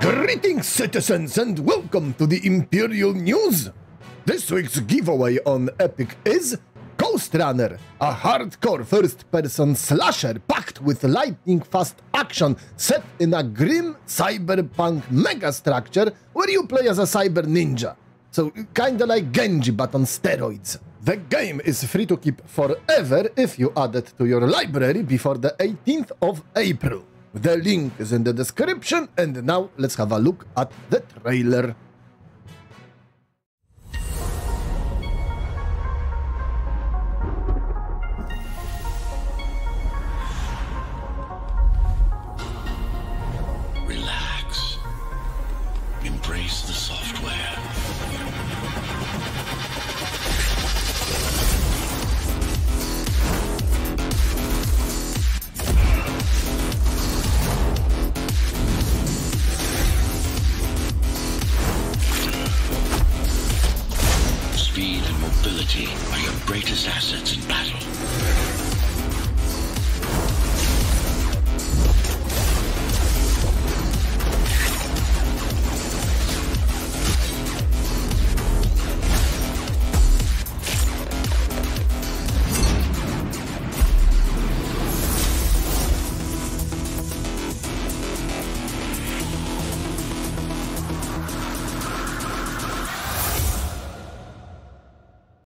Greetings, citizens, and welcome to the Imperial News! This week's giveaway on Epic is Ghostrunner, a hardcore first person slasher packed with lightning fast action set in a grim cyberpunk megastructure where you play as a cyber ninja. So, kinda like Genji but on steroids. The game is free to keep forever if you add it to your library before the 18th of April. The link is in the description, and now let's have a look at the trailer. Relax. Embrace the software. Mobility are your greatest assets in battle.